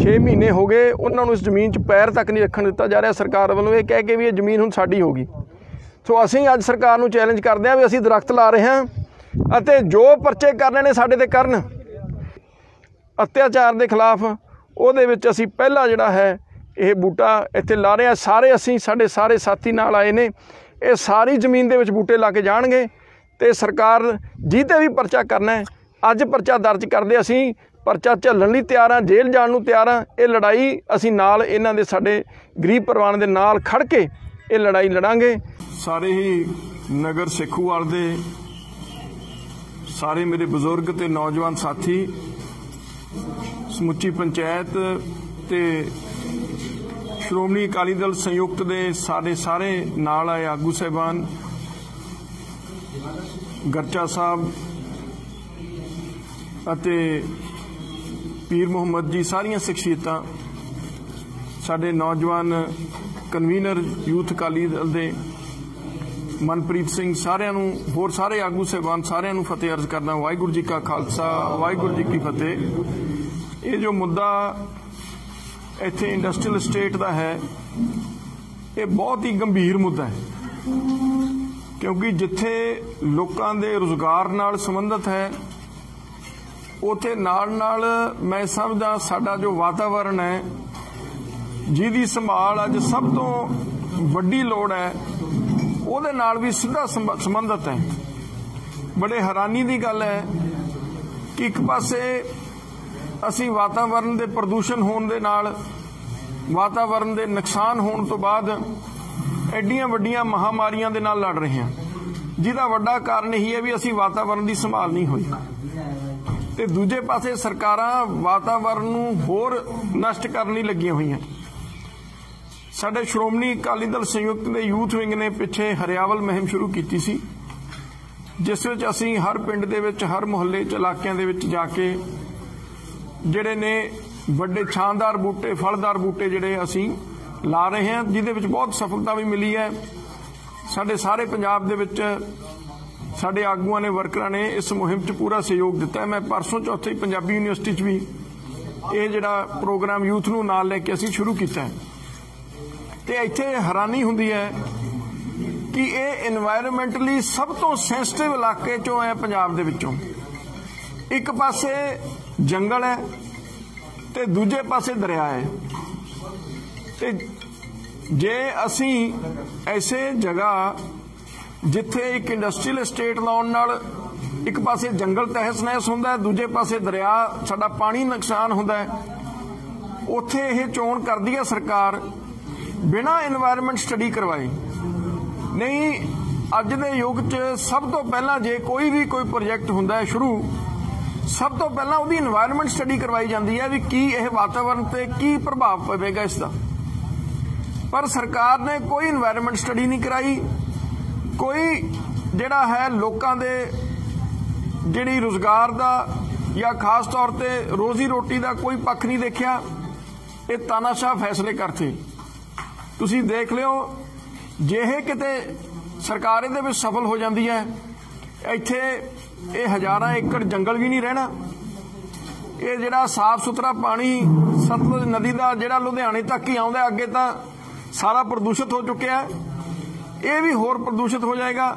6 ਮਹੀਨੇ ਹੋ ਗਏ, ਉਹਨਾਂ ਨੂੰ ਇਸ ਜ਼ਮੀਨ 'ਚ ਪੈਰ ਤੱਕ ਨਹੀਂ ਰੱਖਣ ਦਿੱਤਾ ਜਾ ਰਿਹਾ। ਸਰਕਾਰ ਵੱਲੋਂ ਇਹ ਕਹਿ ਕੇ ਵੀ ਇਹ ਜ਼ਮੀਨ ਹੁਣ ਸਾਡੀ ਹੋ ਗਈ। ਸੋ ਅਸੀਂ ਅੱਜ ਸਰਕਾਰ ਨੂੰ ਚੈਲੰਜ ਕਰਦੇ ਹਾਂ ਵੀ ਅਸੀਂ ਦਰਖਤ ਲਾ ਰਹੇ ਹਾਂ ਅਤੇ ਜੋ ਪਰਚੇ ਕਰਨੇ ਨੇ ਸਾਡੇ ਤੇ ਕਰਨ। ਅਤਿਆਚਾਰ ਦੇ ਖਿਲਾਫ ਉਹਦੇ ਵਿੱਚ ਅਸੀਂ ਪਹਿਲਾ ਜਿਹੜਾ ਹੈ, ਇਹ ਬੂਟਾ ਇੱਥੇ ਲਾ ਰਹੇ ਹਾਂ। ਸਾਰੇ ਅਸੀਂ, ਸਾਡੇ ਸਾਰੇ ਸਾਥੀ ਨਾਲ ਆਏ ਨੇ। ਇਹ ਸਾਰੀ ਜ਼ਮੀਨ ਦੇ ਵਿੱਚ ਬੂਟੇ ਲਾ ਕੇ ਜਾਣਗੇ ਤੇ ਸਰਕਾਰ ਜਿਹਦੇ ਵੀ ਪਰਚਾ ਕਰਨਾ ਹੈ, ਅੱਜ ਪਰਚਾ ਦਰਜ ਕਰਦੇ ਅਸੀਂ। ਪਰਚਾ ਝੱਲਣ ਲਈ ਤਿਆਰ ਆ ਜੇਲ੍ਹ ਜਾਣ ਨੂੰ ਤਿਆਰ ਹਾਂ। ਇਹ ਲੜਾਈ ਅਸੀਂ ਨਾਲ ਇਹਨਾਂ ਦੇ ਸਾਡੇ ਗਰੀਬ ਪਰਿਵਾਰ ਦੇ ਨਾਲ ਖੜ ਕੇ ਇਹ ਲੜਾਈ ਲੜਾਂਗੇ। ਸਾਰੇ ਹੀ ਨਗਰ ਸੇਖੂਵਾਲ ਦੇ ਸਾਰੇ ਮੇਰੇ ਬਜ਼ੁਰਗ ਤੇ ਨੌਜਵਾਨ ਸਾਥੀ, ਸਮੁੱਚੀ ਪੰਚਾਇਤ ਤੇ ਸ਼੍ਰੋਮਣੀ ਅਕਾਲੀ ਦਲ ਸੰਯੁਕਤ ਦੇ ਸਾਡੇ ਸਾਰੇ ਨਾਲ ਆਏ ਆਗੂ ਸਹਿਬਾਨ, ਗਰਚਾ ਸਾਹਿਬ ਅਤੇ ਪੀਰ ਮੁਹੰਮਦ ਜੀ ਸਾਰੀਆਂ ਸ਼ਖਸੀਅਤਾਂ, ਸਾਡੇ ਨੌਜਵਾਨ ਕਨਵੀਨਰ ਯੂਥ ਅਕਾਲੀ ਦਲ ਦੇ ਮਨਪ੍ਰੀਤ ਸਿੰਘ ਸਾਰਿਆਂ ਨੂੰ, ਹੋਰ ਸਾਰੇ ਆਗੂ ਸਹਿਬਾਨ ਸਾਰਿਆਂ ਨੂੰ ਫਤਿਹ ਅਰਜ਼ ਕਰਦਾ ਵਾਹਿਗੁਰੂ ਜੀ ਕਾ ਖਾਲਸਾ, ਵਾਹਿਗੁਰੂ ਜੀ ਕੀ ਫਤਿਹ। ਇਹ ਜੋ ਮੁੱਦਾ ਇੱਥੇ ਇੰਡਸਟਰੀਅਲ ਸਟੇਟ ਦਾ ਹੈ, ਇਹ ਬਹੁਤ ਹੀ ਗੰਭੀਰ ਮੁੱਦਾ ਹੈ। ਕਿਉਂਕਿ ਜਿੱਥੇ ਲੋਕਾਂ ਦੇ ਰੋਜ਼ਗਾਰ ਨਾਲ ਸੰਬੰਧਿਤ ਹੈ ਉਥੇ ਨਾਲ ਨਾਲ ਮੈਂ ਸਮਝਦਾ ਸਾਡਾ ਜੋ ਵਾਤਾਵਰਣ ਹੈ, ਜਿਹਦੀ ਸੰਭਾਲ ਅੱਜ ਸਭ ਤੋਂ ਵੱਡੀ ਲੋੜ ਹੈ, ਉਹਦੇ ਨਾਲ ਵੀ ਸਿੱਧਾ ਸੰਬੰਧਿਤ ਹੈ। ਬੜੇ ਹੈਰਾਨੀ ਦੀ ਗੱਲ ਹੈ ਕਿ ਇੱਕ ਪਾਸੇ ਅਸੀਂ ਵਾਤਾਵਰਣ ਦੇ ਪ੍ਰਦੂਸ਼ਣ ਹੋਣ ਦੇ ਨਾਲ ਵਾਤਾਵਰਣ ਦੇ ਨੁਕਸਾਨ ਹੋਣ ਤੋਂ ਬਾਅਦ ਐਡੀਆਂ ਵੱਡੀਆਂ ਮਹਾਮਾਰੀਆਂ ਦੇ ਨਾਲ ਲੜ ਰਹੇ ਹਾਂ। ਜਿਹਦਾ ਵੱਡਾ ਕਾਰਨ ਇਹ ਹੈ ਵੀ ਅਸੀਂ ਵਾਤਾਵਰਣ ਦੀ ਸੰਭਾਲ ਨਹੀਂ ਹੋਈ। ਤੇ ਦੂਜੇ ਪਾਸੇ ਸਰਕਾਰਾਂ ਵਾਤਾਵਰਣ ਨੂੰ ਹੋਰ ਨਸ਼ਟ ਕਰਨ ਲਈ ਲੱਗੀਆਂ ਹੋਈਆਂ ਸਾਡੇ ਸ਼੍ਰੋਮਣੀ ਅਕਾਲੀ ਦਲ ਸੰਯੁਕਤ ਦੇ ਯੂਥ ਵਿੰਗ ਨੇ ਪਿੱਛੇ ਹਰਿਆਵਲ ਮਹਿੰਮ ਸ਼ੁਰੂ ਕੀਤੀ ਸੀ, ਜਿਸ ਵਿੱਚ ਅਸੀਂ ਹਰ ਪਿੰਡ ਦੇ ਵਿੱਚ, ਹਰ ਮੁਹੱਲੇ ਚ, ਇਲਾਕਿਆਂ ਦੇ ਵਿੱਚ ਜਾ ਕੇ ਜਿਹੜੇ ਨੇ ਵੱਡੇ ਛਾਂਦਾਰ ਬੂਟੇ, ਫਲਦਾਰ ਬੂਟੇ ਜਿਹੜੇ ਅਸੀਂ ਲਾ ਰਹੇ ਹਾਂ, ਜਿਹਦੇ ਵਿੱਚ ਬਹੁਤ ਸਫਲਤਾ ਵੀ ਮਿਲੀ ਹੈ। ਸਾਡੇ ਸਾਰੇ ਪੰਜਾਬ ਦੇ ਵਿੱਚ ਸਾਡੇ ਆਗੂਆਂ ਨੇ, ਵਰਕਰਾਂ ਨੇ ਇਸ ਮੁਹਿੰਮ 'ਚ ਪੂਰਾ ਸਹਿਯੋਗ ਦਿੱਤਾ। ਮੈਂ ਪਰਸੋਂ ਚੌਥੇ ਪੰਜਾਬੀ ਯੂਨੀਵਰਸਿਟੀ 'ਚ ਵੀ ਇਹ ਜਿਹੜਾ ਪ੍ਰੋਗਰਾਮ ਯੂਥ ਨੂੰ ਨਾਲ ਲੈ ਕੇ ਅਸੀਂ ਸ਼ੁਰੂ ਕੀਤਾ ਹੈ। ਤੇ ਇੱਥੇ ਹੈਰਾਨੀ ਹੁੰਦੀ ਹੈ ਕਿ ਇਹ এনवायरमेंटਲੀ ਸਭ ਤੋਂ ਸੈਂਸਿਟਿਵ ਇਲਾਕੇ 'ਚੋਂ ਹੈ ਪੰਜਾਬ ਦੇ ਵਿੱਚੋਂ। ਇੱਕ ਪਾਸੇ ਜੰਗਲ ਹੈ ਤੇ ਦੂਜੇ ਪਾਸੇ ਦਰਿਆ ਹੈ। ਤੇ ਜੇ ਅਸੀਂ ਐਸੇ ਜਗ੍ਹਾ ਜਿੱਥੇ ਇੱਕ ਇੰਡਸਟਰੀਅਲ ਏਸਟੇਟ ਲਾਉਣ ਨਾਲ ਇੱਕ ਪਾਸੇ ਜੰਗਲ ਤਹਿਸ ਨਹਿਸ ਹੁੰਦਾ ਹੈ, ਦੂਜੇ ਪਾਸੇ ਦਰਿਆ, ਸਾਡਾ ਪਾਣੀ ਨੁਕਸਾਨ ਹੁੰਦਾ ਹੈ। ਉੱਥੇ ਇਹ ਚੋਣ ਕਰਦੀ ਹੈ ਸਰਕਾਰ, ਬਿਨਾ এনवायरमेंट ਸਟੱਡੀ ਕਰਵਾਏ। ਨਹੀਂ, ਅੱਜ ਦੇ ਯੁੱਗ 'ਚ ਸਭ ਤੋਂ ਪਹਿਲਾਂ ਜੇ ਕੋਈ ਵੀ ਕੋਈ ਪ੍ਰੋਜੈਕਟ ਹੁੰਦਾ ਹੈ ਸ਼ੁਰੂ, ਸਭ ਤੋਂ ਪਹਿਲਾਂ ਉਹਦੀ এনवायरमेंट ਸਟੱਡੀ ਕਰਵਾਈ ਜਾਂਦੀ ਹੈ ਵੀ ਕੀ ਇਹ ਵਾਤਾਵਰਣ ਤੇ ਕੀ ਪ੍ਰਭਾਵ ਪਵੇਗਾ ਇਸ ਦਾ। ਪਰ ਸਰਕਾਰ ਨੇ ਕੋਈ এনवायरमेंट ਸਟੱਡੀ ਨਹੀਂ ਕਰਾਈ। ਕੋਈ ਜਿਹੜਾ ਹੈ ਲੋਕਾਂ ਦੇ ਜਿਹੜੀ ਰੋਜ਼ਗਾਰ ਦਾ ਜਾਂ ਖਾਸ ਤੌਰ ਤੇ ਰੋਜ਼ੀ ਰੋਟੀ ਦਾ ਕੋਈ ਪੱਖ ਨਹੀਂ ਦੇਖਿਆ, ਇਹ ਤਾਨਾਸ਼ਾਹ ਫੈਸਲੇ ਕਰਤੇ। ਤੁਸੀਂ ਦੇਖ ਲਿਓ, ਜਿਹੇ ਕਿਤੇ ਸਰਕਾਰ ਇਹਦੇ ਵਿੱਚ ਸਫਲ ਹੋ ਜਾਂਦੀ ਹੈ, ਇੱਥੇ ਇਹ ਹਜ਼ਾਰਾਂ ਏਕੜ ਜੰਗਲ ਵੀ ਨਹੀਂ ਰਹਿਣਾ। ਇਹ ਜਿਹੜਾ ਸਾਫ਼ ਸੁਥਰਾ ਪਾਣੀ ਸਤਲੁਜ ਨਦੀ ਦਾ ਜਿਹੜਾ ਲੁਧਿਆਣੇ ਤੱਕ ਹੀ ਆਉਂਦਾ, ਅੱਗੇ ਤਾਂ ਸਾਰਾ ਪ੍ਰਦੂਸ਼ਿਤ ਹੋ ਚੁੱਕਿਆ ਇਹ ਵੀ ਹੋਰ ਪ੍ਰਦੂਸ਼ਿਤ ਹੋ ਜਾਏਗਾ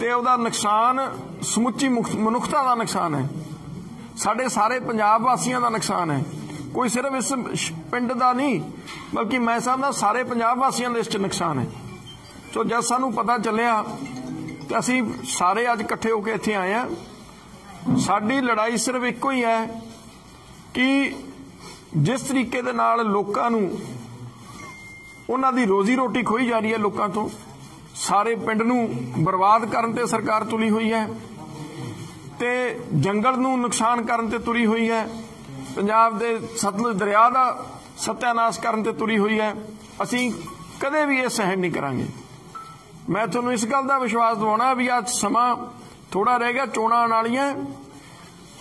ਤੇ ਉਹਦਾ ਨੁਕਸਾਨ ਸਮੁੱਚੀ ਮਨੁੱਖਤਾ ਦਾ ਨੁਕਸਾਨ ਹੈ। ਸਾਡੇ ਸਾਰੇ ਪੰਜਾਬ ਵਾਸੀਆਂ ਦਾ ਨੁਕਸਾਨ ਹੈ। ਕੋਈ ਸਿਰਫ ਇਸ ਪਿੰਡ ਦਾ ਨਹੀਂ, ਬਲਕਿ ਮੈਂ ਸਮਝਦਾ ਸਾਰੇ ਪੰਜਾਬ ਵਾਸੀਆਂ ਦੇ ਇਸ 'ਚ ਨੁਕਸਾਨ ਹੈ। ਸੋ ਜਦ ਸਾਨੂੰ ਪਤਾ ਚੱਲਿਆ ਤੇ ਅਸੀਂ ਸਾਰੇ ਅੱਜ ਇਕੱਠੇ ਹੋ ਕੇ ਇੱਥੇ ਆਏ ਆ ਸਾਡੀ ਲੜਾਈ ਸਿਰਫ ਇੱਕੋ ਹੀ ਹੈ ਕਿ ਜਿਸ ਤਰੀਕੇ ਦੇ ਨਾਲ ਲੋਕਾਂ ਨੂੰ ਉਹਨਾਂ ਦੀ ਰੋਜ਼ੀ ਰੋਟੀ ਖੋਈ ਜਾ ਰਹੀ ਹੈ ਲੋਕਾਂ ਤੋਂ ਸਾਰੇ ਪਿੰਡ ਨੂੰ ਬਰਬਾਦ ਕਰਨ ਤੇ ਸਰਕਾਰ ਤੁਲੀ ਹੋਈ ਹੈ ਤੇ ਜੰਗਲ ਨੂੰ ਨੁਕਸਾਨ ਕਰਨ ਤੇ ਤੁਲੀ ਹੋਈ ਹੈ। ਪੰਜਾਬ ਦੇ ਸਤਲੁਜ ਦਰਿਆ ਦਾ ਸਤਿਆਨਾਸ਼ ਕਰਨ ਤੇ ਤੁਲੀ ਹੋਈ ਹੈ। ਅਸੀਂ ਕਦੇ ਵੀ ਇਹ ਸਹਿਣ ਨਹੀਂ ਕਰਾਂਗੇ। ਮੈਂ ਤੁਹਾਨੂੰ ਇਸ ਗੱਲ ਦਾ ਵਿਸ਼ਵਾਸ ਦਿਵਾਉਣਾ ਵੀ ਅੱਜ ਸਮਾਂ ਥੋੜਾ ਰਹਿ ਗਿਆ ਚੋਣਾਂ ਆਉਣ ਵਾਲੀਆਂ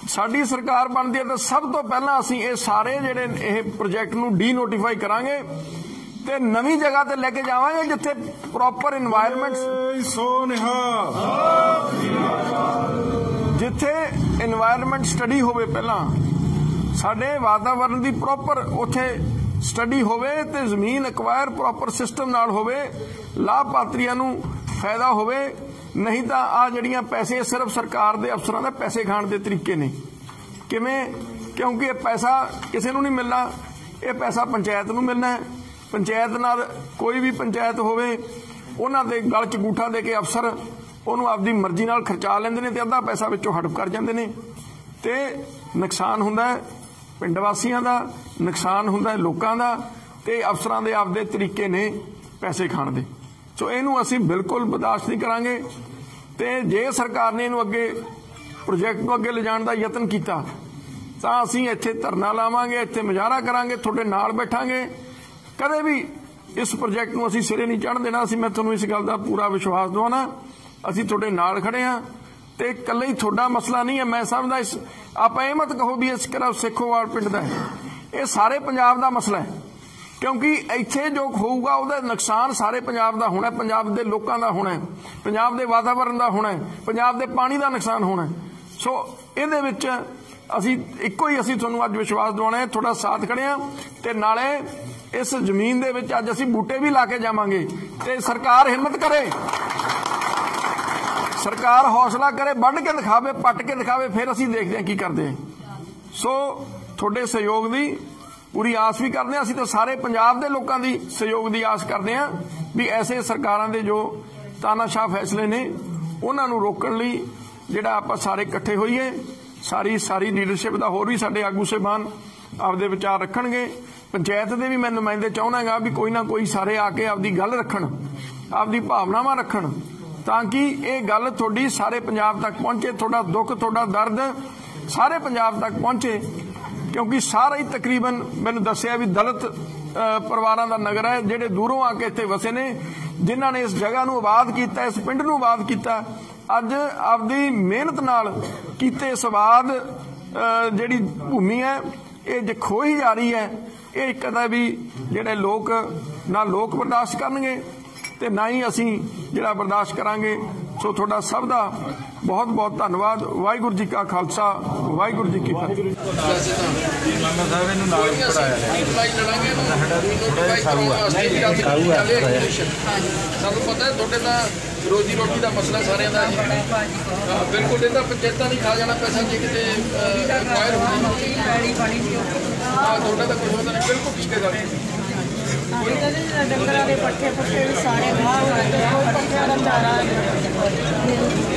ਸਾਡੀ ਸਰਕਾਰ ਬਣਦੀ ਹੈ ਤਾਂ ਸਭ ਤੋਂ ਪਹਿਲਾਂ ਅਸੀਂ ਇਹ ਸਾਰੇ ਜਿਹੜੇ ਇਹ ਪ੍ਰੋਜੈਕਟ ਨੂੰ ਡੀਨੋਟੀਫਾਈ ਕਰਾਂਗੇ। ਤੇ ਨਵੀਂ ਜਗ੍ਹਾ ਤੇ ਲੈ ਕੇ ਜਾਵਾਂਗੇ ਜਿੱਥੇ ਪ੍ਰੋਪਰ এনवायरमेंट ਸੋਨਹਾ। ਜਿੱਥੇ এনवायरमेंट ਸਟੱਡੀ ਹੋਵੇ ਪਹਿਲਾਂ ਸਾਡੇ ਵਾਤਾਵਰਣ ਦੀ ਪ੍ਰੋਪਰ ਉੱਥੇ ਸਟੱਡੀ ਹੋਵੇ ਤੇ ਜ਼ਮੀਨ ਅਕਵਾਇਰ ਪ੍ਰੋਪਰ ਸਿਸਟਮ ਨਾਲ ਹੋਵੇ ਲਾਭਪਾਤਰੀਆਂ ਨੂੰ ਫਾਇਦਾ ਹੋਵੇ ਨਹੀਂ ਤਾਂ ਆ ਜਿਹੜੀਆਂ ਪੈਸੇ ਸਿਰਫ ਸਰਕਾਰ ਦੇ ਅਫਸਰਾਂ ਦੇ ਪੈਸੇ ਖਾਣ ਦੇ ਤਰੀਕੇ ਨੇ। ਕਿਵੇਂ? ਕਿਉਂਕਿ ਇਹ ਪੈਸਾ ਕਿਸੇ ਨੂੰ ਨਹੀਂ ਮਿਲਣਾ ਇਹ ਪੈਸਾ ਪੰਚਾਇਤ ਨੂੰ ਮਿਲਣਾ ਹੈ। ਪੰਚਾਇਤ ਨਾਲ ਕੋਈ ਵੀ ਪੰਚਾਇਤ ਹੋਵੇ, ਉਹਨਾਂ ਦੇ ਗਲ 'ਚ ਗੂਠਾ ਦੇ ਕੇ ਅਫਸਰ ਉਹਨੂੰ ਆਪਦੀ ਮਰਜ਼ੀ ਨਾਲ ਖਰਚਾ ਲੈਂਦੇ ਨੇ ਤੇ ਅੱਧਾ ਪੈਸਾ ਵਿੱਚੋਂ ਹੜਪ ਕਰ ਜਾਂਦੇ ਨੇ। ਤੇ ਨੁਕਸਾਨ ਹੁੰਦਾ ਹੈ ਪਿੰਡ ਵਾਸੀਆਂ ਦਾ, ਨੁਕਸਾਨ ਹੁੰਦਾ ਹੈ ਲੋਕਾਂ ਦਾ ਤੇ ਅਫਸਰਾਂ ਦੇ ਆਪਦੇ ਤਰੀਕੇ ਨੇ ਪੈਸੇ ਖਾਣ ਦੇ। ਸੋ ਇਹਨੂੰ ਅਸੀਂ ਬਿਲਕੁਲ ਬਰਦਾਸ਼ਤ ਨਹੀਂ ਕਰਾਂਗੇ ਤੇ ਜੇ ਸਰਕਾਰ ਨੇ ਇਹਨੂੰ ਅੱਗੇ ਪ੍ਰੋਜੈਕਟ ਨੂੰ ਅੱਗੇ ਲਿਜਾਣ ਦਾ ਯਤਨ ਕੀਤਾ, ਤਾਂ ਅਸੀਂ ਇੱਥੇ ਧਰਨਾ ਲਾਵਾਂਗੇ, ਇੱਥੇ ਮੁਜ਼ਾਹਰਾ ਕਰਾਂਗੇ, ਤੁਹਾਡੇ ਨਾਲ ਬੈਠਾਂਗੇ। ਕਦੇ ਵੀ ਇਸ ਪ੍ਰੋਜੈਕਟ ਨੂੰ ਅਸੀਂ ਸਿਰੇ ਨਹੀਂ ਚੜ੍ਹ ਦੇਣਾ। ਅਸੀਂ ਮੈਂ ਤੁਹਾਨੂੰ ਇਸ ਗੱਲ ਦਾ ਪੂਰਾ ਵਿਸ਼ਵਾਸ ਦਵਾਉਣਾ। ਅਸੀਂ ਤੁਹਾਡੇ ਨਾਲ ਖੜੇ ਹਾਂ ਤੇ ਇਕੱਲੇ ਹੀ ਤੁਹਾਡਾ ਮਸਲਾ ਨਹੀਂ ਹੈ। ਮੈਂ ਸਮਝਦਾ ਇਸ ਆਪਾਂ ਇਹ ਮਤ ਕਹੋ ਵੀ ਇਸ ਕਰਬ ਸਿੱਖੋਵਾਲ ਪਿੰਡ ਦਾ ਹੈ। ਇਹ ਸਾਰੇ ਪੰਜਾਬ ਦਾ ਮਸਲਾ ਹੈ। ਕਿਉਂਕਿ ਇੱਥੇ ਜੋ ਹੋਊਗਾ ਉਹਦਾ ਨੁਕਸਾਨ ਸਾਰੇ ਪੰਜਾਬ ਦਾ ਹੋਣਾ ਪੰਜਾਬ ਦੇ ਲੋਕਾਂ ਦਾ ਹੋਣਾ ਪੰਜਾਬ ਦੇ ਵਾਤਾਵਰਣ ਦਾ ਹੋਣਾ ਪੰਜਾਬ ਦੇ ਪਾਣੀ ਦਾ ਨੁਕਸਾਨ ਹੋਣਾ ਸੋ ਇਹਦੇ ਵਿੱਚ ਅਸੀਂ ਇੱਕੋ ਹੀ ਅਸੀਂ ਤੁਹਾਨੂੰ ਅੱਜ ਵਿਸ਼ਵਾਸ ਦਿਵਾਉਣਾ ਹੈ, ਤੁਹਾਡਾ ਸਾਥ ਖੜੇ ਖੜਿਆ ਤੇ ਨਾਲੇ ਇਸ ਜ਼ਮੀਨ ਦੇ ਵਿੱਚ ਅੱਜ ਅਸੀਂ ਬੂਟੇ ਵੀ ਲਾ ਕੇ ਜਾਵਾਂਗੇ ਤੇ ਸਰਕਾਰ ਹਿੰਮਤ ਕਰੇ। ਸਰਕਾਰ ਹੌਸਲਾ ਕਰੇ ਵੱਢ ਕੇ ਦਿਖਾਵੇ, ਪੱਟ ਕੇ ਦਿਖਾਵੇ, ਫਿਰ ਅਸੀਂ ਦੇਖਦੇ ਹਾਂ ਕੀ ਕਰਦੇ ਹਾਂ। ਸੋ ਤੁਹਾਡੇ ਸਹਿਯੋਗ ਦੀ ਪੂਰੀ ਆਸ ਵੀ ਕਰਦੇ ਹਾਂ, ਅਸੀਂ ਤਾਂ ਸਾਰੇ ਪੰਜਾਬ ਦੇ ਲੋਕਾਂ ਦੀ ਸਹਿਯੋਗ ਦੀ ਆਸ ਕਰਦੇ ਹਾਂ ਵੀ ਐਸੇ ਸਰਕਾਰਾਂ ਦੇ ਜੋ ਤਾਨਾਸ਼ਾਹ ਫੈਸਲੇ ਨੇ, ਉਹਨਾਂ ਨੂੰ ਰੋਕਣ ਲਈ ਜਿਹੜਾ ਆਪਾਂ ਸਾਰੇ ਇਕੱਠੇ ਹੋਈਏ। ਸਾਰੀ ਸਾਰੀ ਲੀਡਰਸ਼ਿਪ ਦਾ ਹੋਰ ਵੀ ਸਾਡੇ ਆਗੂ ਸਹਿਬਾਨ ਆਪਦੇ ਵਿਚਾਰ ਰੱਖਣਗੇ। ਪੰਚਾਇਤ ਦੇ ਵੀ ਮੈਂ ਨੁਮਾਇੰਦੇ ਚਾਹੁੰਦਾਗਾ ਵੀ ਕੋਈ ਨਾ ਕੋਈ ਸਾਰੇ ਆ ਕੇ ਆਪਦੀ ਗੱਲ ਰੱਖਣ, ਆਪਦੀ ਭਾਵਨਾਵਾਂ ਰੱਖਣ, ਤਾਂ ਕਿ ਇਹ ਗੱਲ ਤੁਹਾਡੀ ਸਾਰੇ ਪੰਜਾਬ ਤੱਕ ਪਹੁੰਚੇ, ਤੁਹਾਡਾ ਦੁੱਖ, ਤੁਹਾਡਾ ਦਰਦ ਸਾਰੇ ਪੰਜਾਬ ਤੱਕ ਪਹੁੰਚੇ। ਕਿਉਂਕਿ ਸਾਰਾ ਹੀ ਤਕਰੀਬਨ ਮੈਨੂੰ ਦੱਸਿਆ ਵੀ ਦਲਿਤ ਪਰਿਵਾਰਾਂ ਦਾ ਨਗਰ ਹੈ, ਜਿਹੜੇ ਦੂਰੋਂ ਆ ਕੇ ਇੱਥੇ ਵਸੇ ਨੇ ਜਿਨ੍ਹਾਂ ਨੇ ਇਸ ਜਗ੍ਹਾ ਨੂੰ ਆਬਾਦ ਕੀਤਾ, ਇਸ ਪਿੰਡ ਨੂੰ ਆਬਾਦ ਕੀਤਾ, ਅੱਜ ਆਪਦੀ ਮਿਹਨਤ ਨਾਲ ਕੀਤੇ ਸਵਾਦ ਜਿਹੜੀ ਭੂਮੀ ਹੈ, ਇਹ ਜੇ ਖੋਈ ਜਾ ਰਹੀ ਹੈ, ਇਹ ਕਦੇ ਵੀ ਜਿਹੜੇ ਲੋਕ ਨਾ ਲੋਕ ਬਰਦਾਸ਼ਤ ਕਰਨਗੇ ਤੇ ਨਾ ਹੀ ਅਸੀਂ ਜਿਹੜਾ ਬਰਦਾਸ਼ਤ ਕਰਾਂਗੇ। ਸੋ ਤੁਹਾਡਾ ਸਭ ਦਾ ਬਹੁਤ ਬਹੁਤ ਧੰਨਵਾਦ। ਵਾਹਿਗੁਰੂ ਜੀ ਕਾ ਖਾਲਸਾ, ਵਾਹਿਗੁਰੂ ਜੀ ਕੀ ਫਤਿਹ। ਮਾਮਾ ਸਾਹਿਬ ਇਹਨੂੰ ਨਾਲ ਪੜਾਇਆ ਸਾਨੂੰ ਪਤਾ ਹੈ ਤੁਹਾਡੇ ਤਾਂ ਰੋਜੀ ਰੋਟੀ ਦਾ ਮਸਲਾ ਸਾਰਿਆਂ ਦਾ ਬਿਲਕੁਲ ਇਹ ਤਾਂ ਪੰਚਾਇਤਾਂ ਨਹੀਂ ਖਾ ਜਾਣਾ ਪੈਸਾ ਜੇ ਕਿਤੇ ਐਕਵਾਇਰ ਹੋਣੀ ਤੁਹਾਡਾ ਤਾਂ ਕੋਈ ਹੁੰਦਾ ਨਹੀਂ। ਬਿਲਕੁਲ ਠੀਕ ਹੈ ਗੱਲ। ਡੰਗਰਾਂ ਦੇ ਪੱਠੇ ਪੁੱਠੇ ਵੀ ਸਾਰੇ ਗਾਹ ਹੋ ਗਏ ਕੋਈ ਪੱਠਿਆਂ ਦਾ ਚਾਰਾ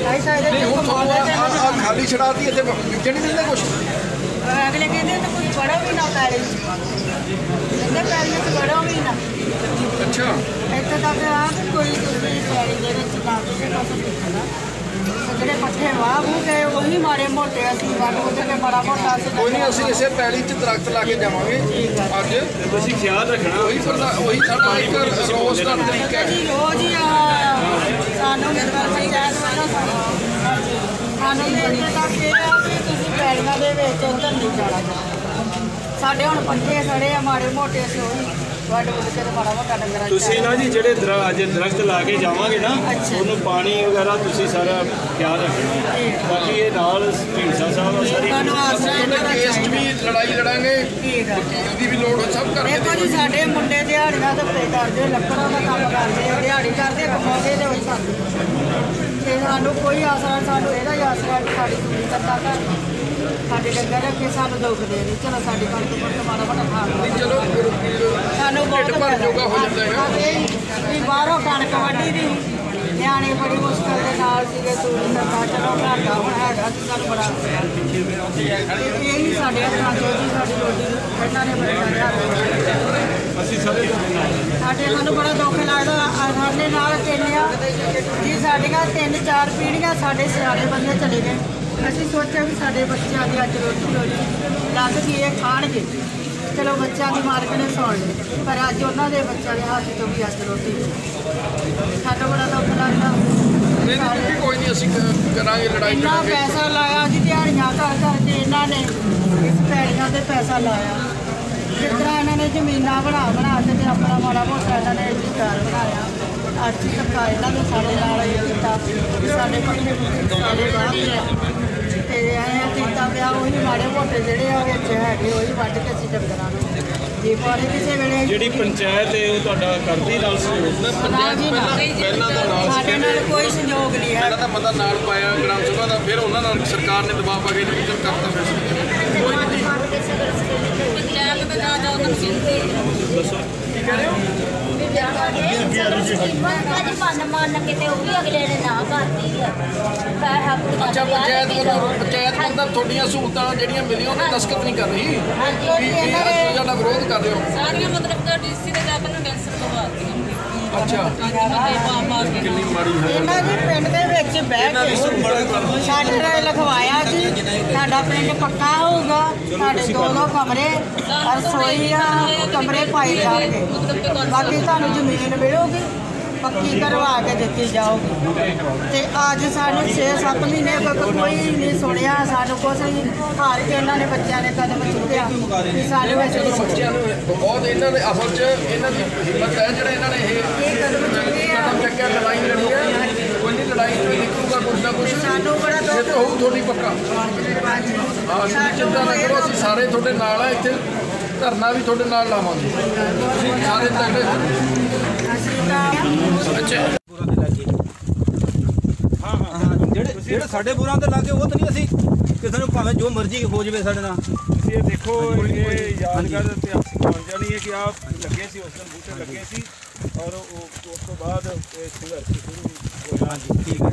ਐਸਾ ਇਹਦੇ ਨਹੀਂ ਹੁਣ ਖਾਲੀ ਛੜਾਤੀ ਇੱਥੇ ਵਿੱਚ ਨਹੀਂ ਦਿੰਦੇ ਕੁਝ ਅਗਲੇ ਕਹਿੰਦੇ ਤਾਂ ਕੁਝ ਬੜਾ ਵੀ ਨਾ ਪੈਰੇ। ਕਹਿੰਦੇ ਪੈਰੇ ਚ ਬੜਾ ਵੀ ਨਾ। ਅੱਛਾ। ਇੱਥੇ ਤੱਕ ਆ ਕਿ ਕੋਈ ਤੁਸੀਂ ਪੈਰੀ ਦੇ ਵਿੱਚ ਪਾਸੇ ਦੇਖਣਾ ਤੇ ਜਿਹੜੇ ਪੱਠੇ ਵਾਹ ਬੂ ਗਏ ਉਹੀ ਮਾਰੇ ਮੋਟੇ ਅਸੀਂ ਉੱਤੇ ਕੇ ਬੜਾ ਮੋਟਾ ਸੀ ਕੋਈ ਨਹੀਂ ਅਸੀਂ ਇਸੇ ਪੈਲੀ 'ਚ ਦਰਖਤ ਲਾ ਕੇ ਜਾਵਾਂਗੇ। ਅੱਜ ਤੁਸੀਂ ਖਿਆਲ ਰੱਖਣਾ। ਉਹੀ ਸਰਦਾ ਉਹੀ ਸਾਡਾ ਇੱਕ ਰੋਜ਼ ਦਾ ਤਰੀਕਾ ਹੈ। ਜੀ ਰੋਜ਼ ਹੀ ਆ। ਸਾਨੂੰ ਨਿਰਵਰ ਪੰਚਾਇਤ ਵਾਲਾ ਸਾਨੂੰ ਵੀ ਇੱਥੇ ਤੱਕ ਇਹ ਆ ਵੀ ਤੁਸੀਂ ਪੈੜੀਆਂ ਦੇ ਵਿੱਚ ਉੱਧਰ ਨਹੀਂ ਜਾਣਾ। ਸਾਡੇ ਹੁਣ ਪੱਠੇ ਖੜੇ ਆ ਮਾੜੇ ਮੋਟੇ ਅਸੀਂ ਉਹੀ ਤੇ ਤੁਸੀਂ ਨਾ ਜੀ ਜਿਹੜੇ ਅੱਜ ਦਰਖਤ ਲਾ ਕੇ ਜਾਵਾਂਗੇ ਨਾ। ਉਹਨੂੰ ਪਾਣੀ ਵਗੈਰਾ ਤੁਸੀਂ ਸਾਰਾ ਖਿਆਲ ਰੱਖਣਾ। ਬਾਕੀ ਇਹ ਨਾਲ ਢੀਂਡਸਾ ਸਾਹਿਬ ਆ ਸਾਰੀ ਦਾ ਕੇਸ। ਵੀ ਲੜਾਈ ਲੜਾਂਗੇ ਵਕੀਲ ਦੀ ਵੀ ਲੋੜ ਹੋ ਸਭ ਕਰਕੇ ਦੇਖੋ ਜੀ ਸਾਡੇ ਮੁੰਡੇ ਦਿਹਾੜੀਆਂ ਧੱਪੇ ਕਰਦੇ ਲੱਕੜਾਂ ਦਾ ਕੰਮ ਕਰਦੇ ਆ, ਦਿਹਾੜੀ ਕਰਦੇ ਕਮਾਉਂਦੇ ਤੇ ਉਹ ਕਰਦੇ ਤੇ ਸਾਨੂੰ ਕੋਈ ਆਸਰਾ ਸਾਨੂੰ ਇਹਦਾ ਹੀ ਆਸਰਾ ਸਾਡੀ ਕੁੜੀ ਕਰਦਾ ਘਰ। ਸਾਡੇ ਡੰਗਰ ਰੱਖੇ ਸਾਨੂੰ ਦੁੱਖ ਦੇ ਨਹੀਂ। ਚਲੋ ਸਾਡੀ ਕਣਕ ਕੁਣਕ ਮਾੜਾ ਮੋਟਾ ਖਾ ਲਓ। ਚਲੋ ਸਾਨੂੰ ਬਹੁਤ ਢਿੱਡ ਭਰ ਜੋਗਾ ਹੋ ਜਾਂਦਾ ਹੈਗਾ। ਹਾਂ, ਇਹ ਵੀ ਬਾਹਰੋਂ ਕਣਕ ਵੱਢੀ ਦੀ। ਨਿਆਣੇ ਬੜੀ ਮੁਸ਼ਕਲ ਦੇ ਨਾਲ ਸੀਗੇ ਤੂੜੀ ਦਾ ਚਲੋ ਘਰ ਦਾ ਹੁਣ ਹੈਗਾ ਸੀ ਸਾਨੂੰ ਬੜਾ। ਇਹ ਨਹੀਂ ਸਾਡੇ ਹੱਥਾਂ ਚੋਂ ਜੀ ਸਾਡੀ ਰੋਟੀ ਇਹਨਾਂ ਨੇ ਬੜੇ ਸਾਰੇ ਹੱਥ ਅਸੀਂ ਸਾਰੇ ਤੁਹਾਡੇ ਨਾਲ ਸਾਡੇ ਸਾਨੂੰ ਬੜਾ ਦੁੱਖ ਲੱਗਦਾ ਆ ਸਾਡੇ ਨਾਲ ਤਿੰਨਿਆ ਜੀ ਸਾਡੀਆਂ ਤਿੰਨ ਚਾਰ ਪੀੜ੍ਹੀਆਂ ਸਾਡੇ ਸਿਆਣੇ ਬੰਦੇ ਚਲੇ ਗਏ। ਅਸੀਂ ਸੋਚਿਆ ਵੀ ਸਾਡੇ ਬੱਚਿਆਂ ਦੀ ਅੱਜ ਰੋਟੀ ਰੋਟੀ ਲੱਗ ਗਈ ਇਹ ਖਾਣਗੇ? ਚਲੋ ਬੱਚਿਆਂ ਦੀ ਮਾਲਕ ਨੇ ਸੌਣ ਪਰ ਅੱਜ ਉਹਨਾਂ ਦੇ ਬੱਚਿਆਂ ਦੇ ਹੱਥ ਤੋਂ ਵੀ ਅੱਜ ਰੋਟੀ। ਸਾਡਾ ਬੜਾ ਦੁੱਖ ਲੱਗਦਾ। ਨਹੀਂ ਨਹੀਂ ਕੋਈ ਨਹੀਂ ਅਸੀਂ ਕ- ਕਰਾਂਗੇ ਲੜਾਈ ਇੰਨਾ ਪੈਸਾ ਲਾਇਆ ਜੀ ਦਿਹਾੜੀਆਂ ਕਰ ਕਰਕੇ ਇਹਨਾਂ ਨੇ। ਇਸ ਪੈੜੀਆਂ ਤੇ ਪੈਸਾ ਲਾਇਆ। ਜਿਸ ਤਰ੍ਹਾਂ ਇਹਨਾਂ ਨੇ ਜ਼ਮੀਨਾਂ ਬਣਾ ਬਣਾ ਕੇ ਤੇ ਆਪਣਾ ਮਾੜਾ ਮੋਟਾ ਇਹਨਾਂ ਨੇ ਰਿਸ਼ਤੇਦਾਰ ਬਣਾਇਆ। ਅੱਜ ਤੱਕ ਇਹਨਾਂ ਨੇ ਸਾਡੇ ਨਾਲ ਇਹ ਕੀਤਾ ਵੀ ਸਾਡੇ ਪੱਕੇ ਪੁੱਕੇ ਸਾਡੇ ਬਾਹਰ ਨੇ ਤੇ ਤੇ ਐਂ ਕੀਤਾ ਪਿਆ ਉਹੀ ਮਾੜੇ ਮੋਟੇ ਜਿਹੜੇ ਆ ਵਿੱਚ ਹੈਗੇ ਉਹੀ ਵੱਢ ਕੇ ਅਸੀਂ ਡੰਗਰਾਂ ਨੂੰ ਜੇ ਪਾਣੀ ਕਿਸੇ ਵੇਲੇ ਜਿਹੜੀ ਪੰਚਾਇਤ ਹੈ ਉਹ ਤੁਹਾਡਾ ਕਰਦੀ ਨਾਲ ਸਹਿਯੋਗ? ਨਾ ਜੀ ਨਾ ਪਹਿਲਾਂ ਤਾਂ ਨਾਲ ਸੀ ਸਾਡੇ ਨਾਲ ਕੋਈ ਸੰਯੋਗ ਨਹੀਂ ਹੈ। ਪਹਿਲਾਂ ਤਾਂ ਮਤਾ ਨਾਲ ਪਾਇਆ ਗ੍ਰਾਮ ਸਭਾ ਦਾ ਫਿਰ ਉਹਨਾਂ ਨਾਲ ਸਰਕਾਰ ਨੇ ਦਬਾਅ ਪਾ ਕੇ ਇਹਨੂੰ ਕਿਤੇ ਕਰਤਾ ਫਿਰ ਕੋਈ ਨਹੀਂ। ਪੰਜਾਬ ਦਾ ਨਾ ਜਾਓ ਤਾਂ ਸਿੰਧੀ ਅੱਜ ਮਨ ਮੰਨ ਉਹ ਵੀ ਅਗਲੇ ਨੇ ਨਾ ਕਰਦੀ ਆ ਪੈਸਾ ਪੂਰਾ ਅੱਛਾ ਪੰਚਾਇਤ ਵੱਲੋਂ ਪੰਚਾਇਤ ਵੱਲੋਂ ਤੁਹਾਡੀਆਂ ਸਹੂਲਤਾਂ ਜਿਹੜੀਆਂ ਮਿਲੀਆਂ ਉਹਨਾਂ ਨਹੀਂ ਕਰ ਰਹੀ ਹਾਂਜੀ, ਉਹ ਵੀ ਵੀ ਇਹਨਾਂ ਇਹ ਦੇ- ਵਿਰੋਧ ਕਰ ਰਹੇ ਹੋ। ਸਾਰੀਆਂ ਮਤਲਬ ਡੀਸੀ ਦੇ ਜਾ ਕੇ ਨਾ ਕੈਂਸਲ ਕਰਵਾਤੀਆਂ ਇਹਨਾਂ ਦੀ ਪਿੰਡ ਦੇ ਵਿੱਚ ਬਹਿ ਕੇ ਸਾਡੇ ਨਾਲ ਲਿਖਵਾਇਆ ਕਿ ਸਾਡਾ ਪਿੰਡ ਪੱਕਾ ਹੋਊਗਾ ਸਾਡੇ ਦੋ ਦੋ ਕਮਰੇ ਰਸੋਈ ਆ ਕਮਰੇ ਪਾਏ ਜਾਣਗੇ। ਬਾਕੀ ਤੁਹਾਨੂੰ ਜ਼ਮੀਨ ਮਿਲੂਗੀ। ਪੱਕੀ ਕਰਵਾ ਕੇ ਦਿੱਤੀ ਜਾਊਗੀ। ਤੇ ਅੱਜ ਸਾਨੂੰ 6-7 ਮਹੀਨੇ ਤੱਕ ਕੋਈ ਨਹੀਂ ਸੁਣਿਆ ਸਾਨੂੰ ਕੁਛ ਨਹੀਂ। ਹਾਰ ਕੇ ਇਹਨਾਂ ਨੇ ਬੱਚਿਆਂ ਨੇ ਕਦਮ ਚੁੱਕਿਆ। ਕਿ ਸਾਨੂੰ ਵਿੱਚ ਬੱਚਿਆਂ ਨੂੰ ਬਹੁਤ ਇਹਨਾਂ ਦੇ ਅਸਲ 'ਚ ਇਹਨਾਂ ਦੀ ਹਿੰਮਤ ਹੈ ਜਿਹੜਾ ਇਹਨਾਂ ਨੇ ਇਹ ਇਹ ਕਦਮ ਚੁੱਕੇ ਆ। ਕਦਮ ਚੱਕਿਆ ਲੜਾਈ ਲੜੀ ਹੈ ਕੋਈ ਨਹੀਂ ਲੜਾਈ ਤੋਂ ਨਿਕਲੂਗਾ ਕੁਛ ਨਾ ਕੁਛ। ਸਾਨੂੰ ਬੜਾ ਦੁੱਖ ਜਿੱਤ ਹੋਊ ਤੁਹਾਡੀ ਪੱਕਾ। ਹਾਂ ਤੁਸੀਂ ਚਿੰਤਾ ਨਾ ਕਰੋ ਅਸੀਂ ਸਾਰੇ ਤੁਹਾਡੇ ਨਾਲ ਆ ਇੱਥੇ। ਧਰਨਾ ਵੀ ਤੁਹਾਡੇ ਨਾਲ ਲਾਵਾਂਗੇ। ਸਾਰੇ ਤਗੜੇ। ਹੋ ਅਸੀਂ ਤਾਂ ਅੱਛਾ। ਬੁਰਾਂ ਦੇ ਲਾਗੇ ਹਾਂ ਹਾਂ ਜਿਹੜੇ ਜਿਹੜੇ ਸਾਡੇ ਬੁਰਾਂ ਦੇ ਲਾਗੇ ਉਹ ਤਾਂ ਨਹੀਂ ਅਸੀਂ ਕਿਸੇ ਨੂੰ ਭਾਵੇਂ ਜੋ ਮਰਜ਼ੀ ਹੋ ਜਾਵੇ ਸਾਡੇ ਨਾਲ। ਇਹ ਦੇਖੋ ਇਹ ਯਾਦਗਾਰ ਇਤਿਹਾਸਿਕ ਬਣ ਜਾਣੀ ਹੈ ਕਿ ਆਪ ਲੱਗੇ ਸੀ ਉਸ ਦਿਨ ਬੂਟੇ ਲੱਗੇ ਸੀ ਔਰ ਉਸ ਤੋਂ ਬਾਅਦ ਇਹ ਸੰਘਰਸ਼ ਸ਼ੁਰੂ ਹੋਇਆ। ਹਾਂਜੀ ਠੀਕ ਹੈ।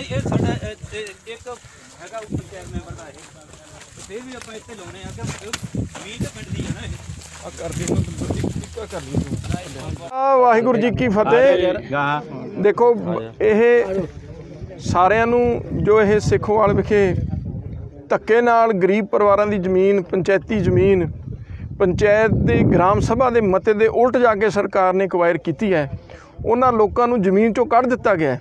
ਨਹੀਂ ਇਹ ਸਾਡਾ ਇਹ- ਇਹ ਇੱਕ ਹੈਗਾ ਉਹ ਪੰਚਾਇਤ ਮੈਂਬਰ ਦਾ ਇਹ। ਤੇ ਫਿਰ ਵੀ ਆਪਾਂ ਇੱਥੇ ਲਾਉਣੇ ਆ ਕਿ ਇਹ ਜ਼ਮੀਨ ਤੇ ਪਿੰਡ ਦੀ ਹੈ ਨਾ ਇਹ। ਆ ਕਰ ਦੇ ਨੂੰ ਟਿੱਕਾ ਕਰ ਲਈ ਆ ਵਾਹਿਗੁਰੂ ਜੀ ਕੀ ਫਤਿਹ। ਦੇਖੋ ਇਹ ਸਾਰਿਆਂ ਨੂੰ ਜੋ ਇਹ ਸਿੱਖੋਵਾਲ ਵਿਖੇ ਧੱਕੇ ਨਾਲ ਗਰੀਬ ਪਰਿਵਾਰਾਂ ਦੀ ਜ਼ਮੀਨ ਪੰਚਾਇਤੀ ਜ਼ਮੀਨ ਪੰਚਾਇਤ ਦੇ ਗ੍ਰਾਮ ਸਭਾ ਦੇ ਮਤੇ ਦੇ ਉਲਟ ਜਾ ਕੇ ਸਰਕਾਰ ਨੇ ਐਕਵਾਇਰ ਕੀਤੀ ਹੈ। ਉਹਨਾਂ ਲੋਕਾਂ ਨੂੰ ਜ਼ਮੀਨ ਚੋਂ ਕੱਢ ਦਿੱਤਾ ਗਿਆ ਹੈ।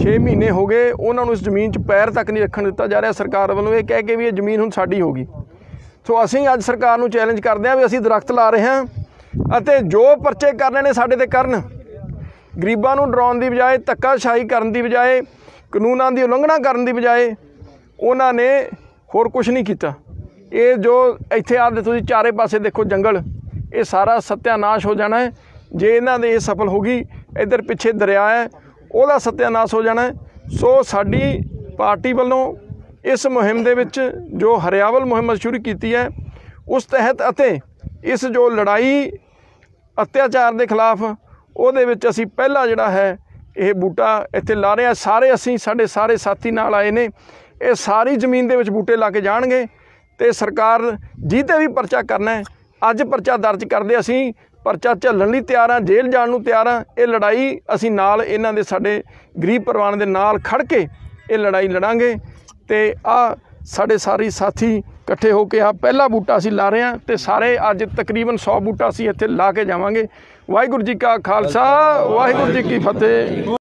6 ਮਹੀਨੇ ਹੋ ਗਏ, ਉਹਨਾਂ ਨੂੰ ਇਸ ਜ਼ਮੀਨ 'ਚ ਪੈਰ ਤੱਕ ਨਹੀਂ ਰੱਖਣ ਦਿੱਤਾ ਜਾ ਰਿਹਾ। ਸਰਕਾਰ ਵੱਲੋਂ ਇਹ ਕਹਿ ਕੇ ਵੀ ਇਹ ਜ਼ਮੀਨ ਹੁਣ ਸਾਡੀ ਹੋ ਗਈ। ਸੋ ਅਸੀਂ ਅੱਜ ਸਰਕਾਰ ਨੂੰ ਚੈਲੰਜ ਕਰਦੇ ਹਾਂ ਵੀ ਅਸੀਂ ਦਰਖਤ ਲਾ ਰਹੇ ਹਾਂ ਅਤੇ ਜੋ ਪਰਚੇ ਕਰਨੇ ਨੇ ਸਾਡੇ ਤੇ ਕਰਨ। ਗਰੀਬਾਂ ਨੂੰ ਡਰਾਉਣ ਦੀ ਬਜਾਏ, ਧੱਕਾਸ਼ਾਹੀ ਕਰਨ ਦੀ ਬਜਾਏ, ਕਾਨੂੰਨਾਂ ਦੀ ਉਲੰਘਣਾ ਕਰਨ ਦੀ ਬਜਾਏ ਉਹਨਾਂ ਨੇ ਹੋਰ ਕੁਝ ਨਹੀਂ ਕੀਤਾ। ਇਹ ਜੋ ਇੱਥੇ ਆ ਤੁਸੀਂ ਚਾਰੇ ਪਾਸੇ ਦੇਖੋ ਜੰਗਲ, ਇਹ ਸਾਰਾ ਸਤਿਆਨਾਸ਼ ਹੋ ਜਾਣਾ ਹੈ। ਜੇ ਇਹਨਾਂ ਦੇ ਇਹ ਸਫਲ ਹੋ ਗਈ, ਇੱਧਰ ਪਿੱਛੇ ਦਰਿਆ ਹੈ ਉਹਦਾ ਸਤਿਆਨਾਸ਼ ਹੋ ਜਾਣਾ ਸੋ ਸਾਡੀ ਪਾਰਟੀ ਵੱਲੋਂ ਇਸ ਮੁਹਿੰਮ ਦੇ ਵਿੱਚ ਜੋ ਹਰਿਆਵਲ ਮੁਹਿੰਮ ਸ਼ੁਰੂ ਕੀਤੀ ਹੈ, ਉਸ ਤਹਿਤ ਅਤੇ ਇਸ ਜੋ ਲੜਾਈ ਅਤਿਆਚਾਰ ਦੇ ਖਿਲਾਫ, ਉਹਦੇ ਵਿੱਚ ਅਸੀਂ ਪਹਿਲਾ ਜਿਹੜਾ ਹੈ, ਇਹ ਬੂਟਾ ਇੱਥੇ ਲਾ ਰਹੇ ਹਾਂ। ਸਾਰੇ ਅਸੀਂ, ਸਾਡੇ ਸਾਰੇ ਸਾਥੀ ਨਾਲ ਆਏ ਨੇ। ਇਹ ਸਾਰੀ ਜ਼ਮੀਨ ਦੇ ਵਿੱਚ ਬੂਟੇ ਲਾ ਕੇ ਜਾਣਗੇ ਤੇ ਸਰਕਾਰ, ਜਿਹਦੇ ਵੀ ਪਰਚਾ ਕਰਨਾ ਹੈ, ਅੱਜ ਪਰਚਾ ਦਰਜ ਕਰਦੇ ਅਸੀਂ। ਪਰਚਾ ਝੱਲਣ ਲਈ ਤਿਆਰ ਹਾਂ, ਜੇਲ੍ਹ ਜਾਣ ਨੂੰ ਤਿਆਰ ਹਾਂ। ਇਹ ਲੜਾਈ ਅਸੀਂ ਨਾਲ ਇਹਨਾਂ ਦੇ ਸਾਡੇ ਗਰੀਬ ਪਰਿਵਾਰਾਂ ਦੇ ਨਾਲ ਖੜ ਕੇ ਇਹ ਲੜਾਈ ਲੜਾਂਗੇ ਤੇ ਆ ਸਾਡੇ ਸਾਰੇ ਸਾਥੀ ਇਕੱਠੇ ਹੋ ਕੇ ਆ ਪਹਿਲਾ ਬੂਟਾ ਅਸੀਂ ਲਾ ਰਹੇ ਹਾਂ ਤੇ ਸਾਰੇ ਅੱਜ ਤਕਰੀਬਨ 100 ਬੂਟਾ ਅਸੀਂ ਇੱਥੇ ਲਾ ਕੇ ਜਾਵਾਂਗੇ। ਵਾਹਿਗੁਰੂ ਜੀ ਕਾ ਖਾਲਸਾ, ਵਾਹਿਗੁਰੂ ਜੀ ਕੀ ਫਤਿਹ।